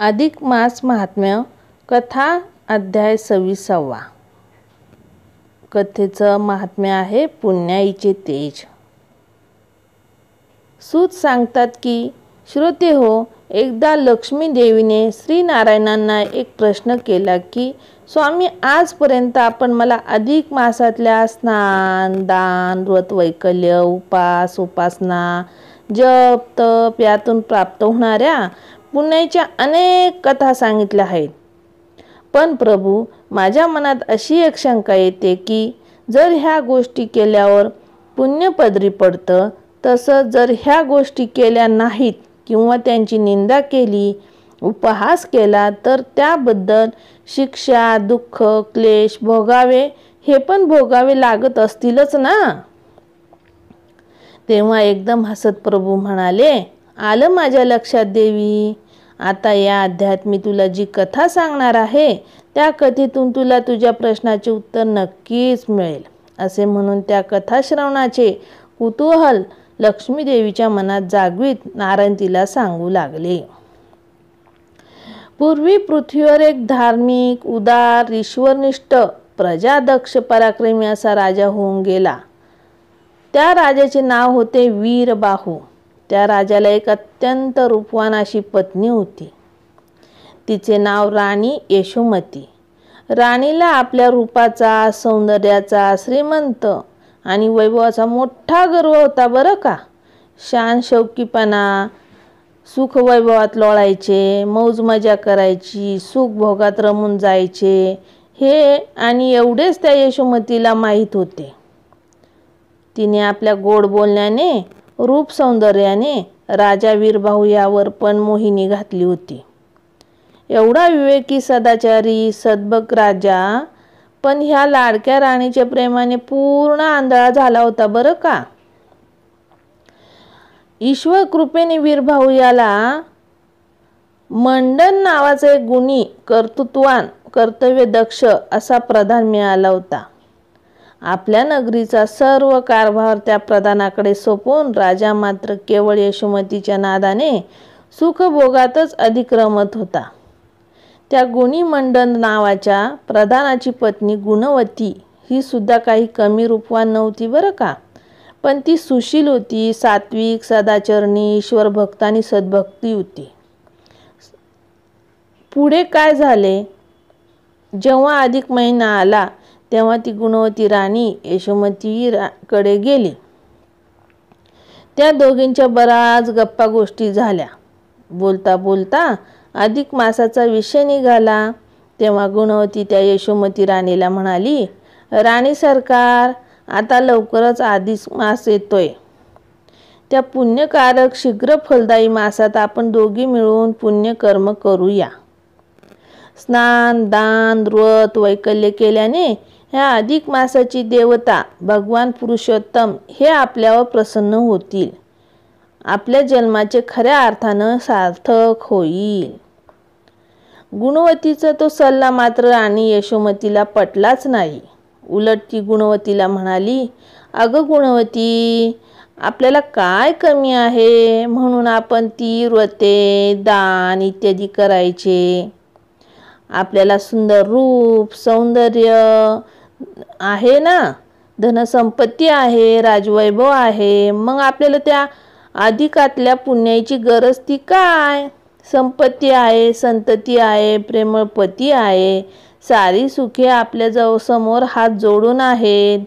अधिक मास महात्म्य कथा अध्याय सव्वीसावा. कथेचं महात्म्य आहे पुण्याईचे तेज. सूत सांगतात की श्रोते हो एकदा लक्ष्मी देवीने श्रीनारायणांना एक प्रश्न केला की स्वामी आजपर्यंत आपण मला अधिक मासातल्या स्नान दान व्रत वैकल्य उपास उपासना जप तप यातून प्राप्त होणाऱ्या पुण्याच्या अनेक कथा सांगितल्या आहेत. पण प्रभू माझ्या मनात अशी एक शंका येते की जर ह्या गोष्टी केल्यावर पुण्य पदरी पडतं तसं जर ह्या गोष्टी केल्या नाहीत किंवा त्यांची निंदा केली उपहास केला तर त्याबद्दल शिक्षा दुःख क्लेश भोगावे हे पण भोगावे लागत असतीलच ना? तेव्हा एकदम हसत प्रभू म्हणाले आलं माझ्या लक्षात देवी. आता या अध्यात मी तुला जी कथा सांगणार आहे त्या कथेतून तुला तुझ्या प्रश्नाचे उत्तर नक्कीच मिळेल. असे म्हणून त्या कथा श्रवणाचे कुतूहल लक्ष्मी देवीच्या मनात जागवीत नारायण तिला सांगू लागले. पूर्वी पृथ्वीवर एक धार्मिक उदार ईश्वरनिष्ठ प्रजादक्ष पराक्रमी असा राजा होऊन गेला. त्या राजाचे नाव होते वीरबाहू. त्या राजाला एक अत्यंत रूपवान अशी पत्नी होती. तिचे नाव राणी यशोमती. राणीला आपल्या रूपाचा सौंदर्याचा श्रीमंत आणि वैभवाचा मोठा गर्व होता बरं का? शान शौकीपणा सुखवैभवात लोळायचे मौज मजा करायची सुख भोगात रमून जायचे हे आणि एवढेच त्या यशोमतीला माहीत होते. तिने आपल्या गोड बोलण्याने रूप सौंदर्याने राजा वीरभाऊ यावर पण मोहिनी घातली होती. एवढा विवेकी सदाचारी सद्बक राजा पण ह्या लाडक्या राणीच्या प्रेमाने पूर्ण आंधळा झाला होता बरं का? ईश्वर कृपेने वीरभाऊ याला मंडन नावाचा एक गुणी कर्तृत्वान कर्तव्य दक्ष असा प्रधान मिळाला होता. आपल्या नगरीचा सर्व कारभार त्या प्रधानाकडे सोपवून राजा मात्र केवळ यशोमतीच्या नादाने सुखभोगातच अधिक रमत होता. त्या गुणी मंडन नावाच्या प्रधानाची पत्नी गुणवती ही सुद्धा काही कमी रूपवान नव्हती बरं का? पण ती सुशील होती सात्विक सदाचरणी ईश्वर भक्त आणि सद्भक्ती होती. पुढे काय झाले? जेव्हा अधिक महिना आला तेव्हा ती गुणवती राणी यशोमती कडे गेली. त्या दोघींच्या बराच गप्पा गोष्टी झाल्या. बोलता बोलता अधिक मासाचा विषय निघाला. तेव्हा गुणवती त्या यशोमती राणीला म्हणाली राणी सरकार आता लवकरच आधीच मास येतोय. त्या पुण्यकारक शीघ्र फलदायी मासात आपण दोघी मिळून पुण्यकर्म करूया. स्नान दान व्रत वैकल्य केल्याने ह्या अधिक मासाची देवता भगवान पुरुषोत्तम हे आपल्यावर प्रसन्न होतील. आपल्या जन्माचे खऱ्या अर्थानं सार्थक होईल. गुणवतीचा तो सल्ला मात्र आणि यशोमतीला पटलाच नाही. उलट ती गुणवतीला म्हणाली अगं गुणवती आपल्याला काय कमी आहे? म्हणून आपण ती व्रते दान इत्यादी करायचे. आपल्याला सुंदर रूप सौंदर्य आहे ना? धनसंपत्ती आहे राजवैभव आहे. मग आपल्याला त्या अधिकातल्या पुण्याची गरज ती काय? संपत्ती आहे संतती आहे प्रेमळपती आहे. सारी सुखे आपल्याजवळ समोर हात जोडून आहेत.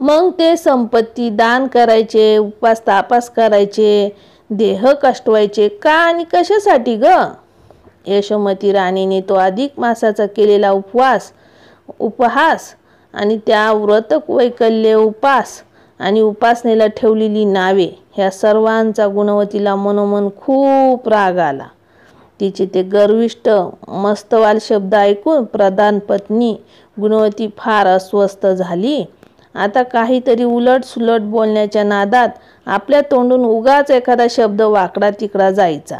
मग ते संपत्ती दान करायचे उपास तापास करायचे देह कष्टवायचे का आणि कशासाठी ग? यशोमती राणीने तो अधिक मासाचा केलेला उपवास उपहास आणि त्या व्रत वैकल्य उपास आणि उपासनेला ठेवलेली नावे ह्या सर्वांचा गुणवतीला मनोमन खूप राग आला. तिचे ते गर्विष्ट मस्तवाल शब्द ऐकून प्रधान पत्नी गुणवती फार अस्वस्थ झाली. आता काहीतरी उलट सुलट बोलण्याच्या नादात आपल्या तोंडून उगाच एखादा शब्द वाकडा तिकडा जायचा.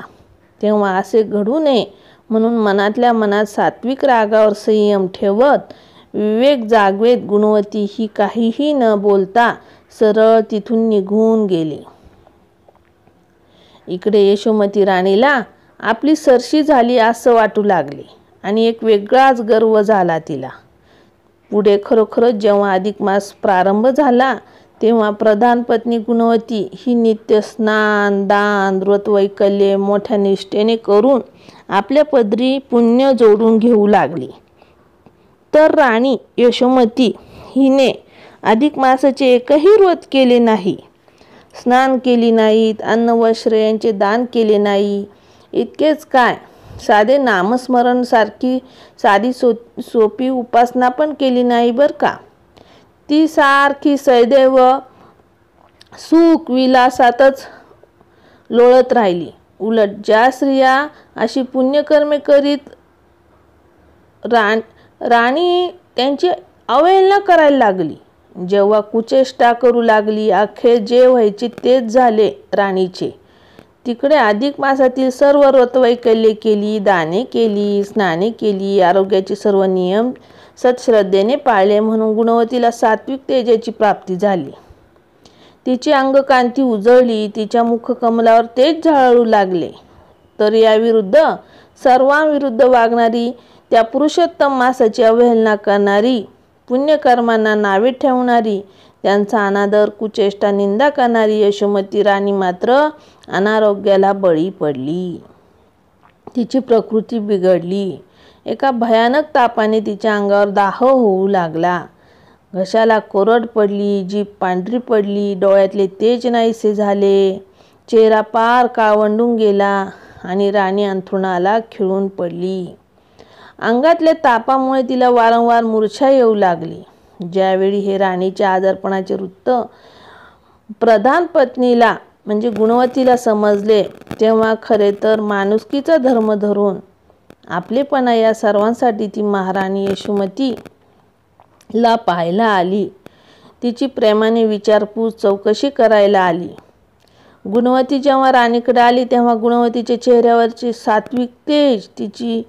तेव्हा असे घडू नये म्हणून मनातल्या मनात सात्विक रागावर संयम ठेवत विवेक जागवेत गुणवती ही काहीही न बोलता सरळ तिथून निघून गेली. इकडे यशोमती राणीला आपली सरशी झाली असं वाटू लागली आणि एक वेगळाच गर्व झाला तिला. पुढे खरोखरच जेव्हा अधिक मास प्रारंभ झाला तेव्हा प्रधान पत्नी गुणवती ही नित्य स्नान दान व्रतवैकल्ये मोठ्या निष्ठेने करून आपल्या पदरी पुण्य जोडून घेऊ लागली. तर राणी यशोमती हिने अधिक मासाचे एकही व्रत केले नाही. स्नान केली नाहीत अन्न वस्त्र यांचे दान केले नाही. इतकेच काय? साधे नामस्मरण सारखी साधी सो सोपी उपासना पण केली नाही बरं का? ती सारखी सैदैव सुख विलासातच लोळत राहिली. उलट ज्या स्त्रिया अशी पुण्यकर्मे करीत राण राणी त्यांची अवहेलना करायला लागली. जेव्हा कुचेष्टा करू लागली अखेर जे व्हायचे तेच झाले राणीचे. तिकडे अधिक मासातील सर्व व्रतवैकल्ये केली दाने केली स्नाने केली आरोग्याचे सर्व नियम सत्श्रद्धेने पाळले म्हणून गुणवतीला सात्विक तेजाची प्राप्ती झाली. तिची अंगकांती उजळली तिच्या मुखकमलावर तेज झळाळू लागले. तर याविरुद्ध सर्वांविरुद्ध वागणारी त्या पुरुषोत्तम मासाची अवहेलना करणारी पुण्यकर्मांना नावे ठेवणारी त्यांचा अनादर कुचेष्टा निंदा करणारी यशोमती राणी मात्र अनारोग्याला बळी पडली. तिची प्रकृती बिघडली. एका भयानक तापाने तिच्या अंगावर दाह होऊ लागला. घशाला कोरड पडली जीभ पांढरी पडली डोळ्यातले तेज नाहीसे झाले. चेहरा पार काळवंडून गेला आणि राणी अंथरुणाला खिळून पडली. अंगातल्या तापामुळे तिला वारंवार मूर्छा येऊ लागली. ज्यावेळी हे राणीच्या आजारपणाचे वृत्त प्रधान पत्नीला म्हणजे गुणवतीला समजले तेव्हा खरे तर माणुसकीचा धर्म धरून आपलेपणा या सर्वांसाठी ती महाराणी यशुमतीला पाहायला आली. तिची प्रेमाने विचारपूस चौकशी करायला आली. गुणवती जेव्हा राणीकडे आली तेव्हा गुणवतीच्या चेहऱ्यावरची सात्विक तेज तिची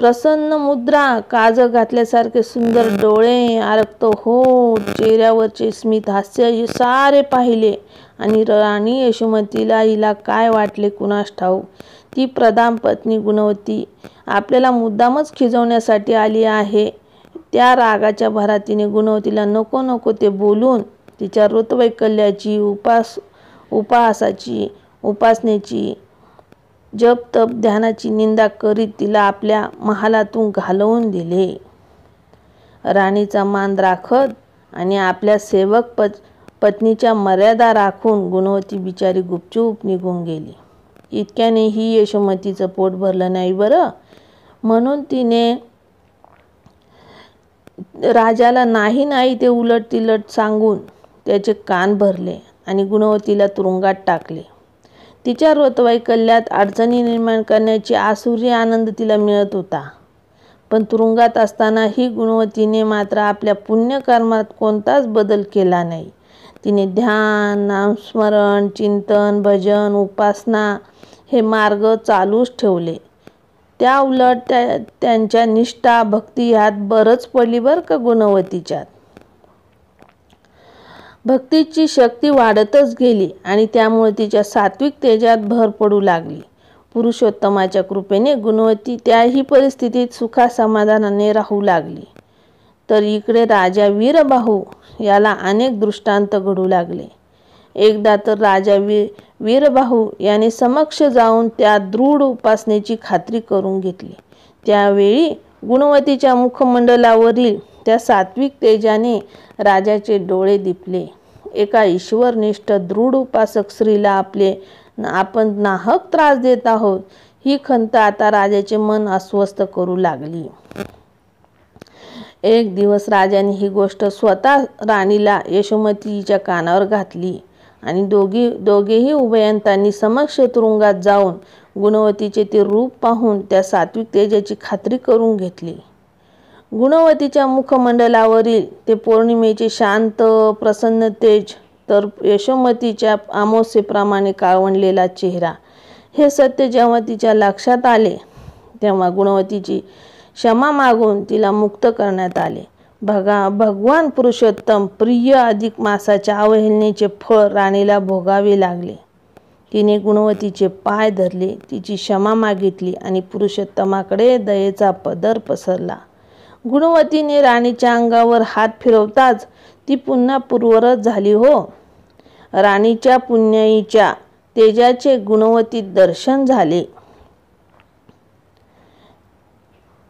प्रसन्न मुद्रा काज घातल्यासारखे सुंदर डोळे आरक्त हो चेहऱ्यावरचे स्मित हास्य हे सारे पाहिले. आणि राणी यशोमतीला हिला काय वाटले कुणास ठाऊ ती प्रधान पत्नी गुणवती. आपल्याला मुद्दामच खिजवण्यासाठी आली आहे. त्या रागाच्या भरात तिने गुणवतीला नको नको ते बोलून तिच्या ऋतवैकल्याची उपास उपहासाची उपासनेची जप तप ध्यानाची निंदा करीत तिला आपल्या महालातून घालवून दिले. राणीचा मान राखत आणि आपल्या सेवक पत पत्नीच्या मर्यादा राखून गुणवती बिचारी गुपचूप निघून गेली. इतक्याने ही यशोमतीचं पोट भरलं नाही बरं? म्हणून तिने राजाला नाही नाही ते उलट तिलट सांगून त्याचे कान भरले आणि गुणवतीला तुरुंगात टाकले. तिच्या रोतवैकल्यात अडचणी निर्माण करण्याची आसुरी आनंद तिला मिळत होता. पण तुरुंगात असताना ही गुणवतीने मात्र आपल्या पुण्यकर्मात कोणताच बदल केला नाही. तिने ध्यान नामस्मरण चिंतन भजन उपासना हे मार्ग चालूच ठेवले. त्या उलट त्या त्यांच्या निष्ठा भक्ती ह्यात बरंच पडली बरं का गुणवतीच्यात? भक्तीची शक्ती वाढतच गेली आणि त्यामुळे तिच्या सात्विक तेजात भर पडू लागली. पुरुषोत्तमाच्या कृपेने गुणवती त्याही परिस्थितीत सुखा समाधानाने राहू लागली. तर इकडे राजा वीरबाहू याला अनेक दृष्टांत घडू लागले. एकदा तर राजा वीर वीरबाहू याने समक्ष जाऊन त्या दृढ उपासनेची खात्री करून घेतली. त्यावेळी गुणवतीच्या मुखमंडलावरील त्या सात्विक तेजाने राजाचे डोळे दिपले. एका ईश्वरनिष्ठ दृढ उपासक स्त्रीला आपले आपण नाहक त्रास देत आहोत ही खंत आता राजाचे मन अस्वस्थ करू लागली. एक दिवस राजाने ही गोष्ट स्वतः राणीला यशोमतीच्या कानावर घातली आणि दोघी दोघेही उभयंतांनी समक्ष तुरुंगात जाऊन गुणवतीचे ते रूप पाहून त्या सात्विक तेजाची खात्री करून घेतली. गुणवतीच्या मुखमंडलावरील ते पौर्णिमेचे शांत प्रसन्न तेज तर यशोमतीच्या आमोसेप्रमाणे काळवणलेला चेहरा. हे सत्य जेव्हा तिच्या लक्षात आले तेव्हा गुणवतीची क्षमा मागून तिला मुक्त करण्यात आले. भगा भगवान पुरुषोत्तम प्रिय अधिक मासाच्या अवहेलनेचे फळ राणीला भोगावे लागले. तिने गुणवतीचे पाय धरले तिची क्षमा मागितली आणि पुरुषोत्तमाकडे दयेचा पदर पसरला. गुणवतीने राणीच्या अंगावर हात फिरवताच ती पुन्हा पूर्वरत झाली हो. राणीच्या पुण्याईच्या तेजाचे गुणवतीत दर्शन झाले.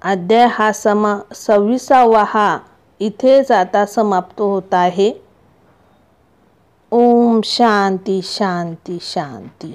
अध्याय हा समा सव्वीसावा हा इथेच आता समाप्त होत आहे. ओम शांती शांती शांती.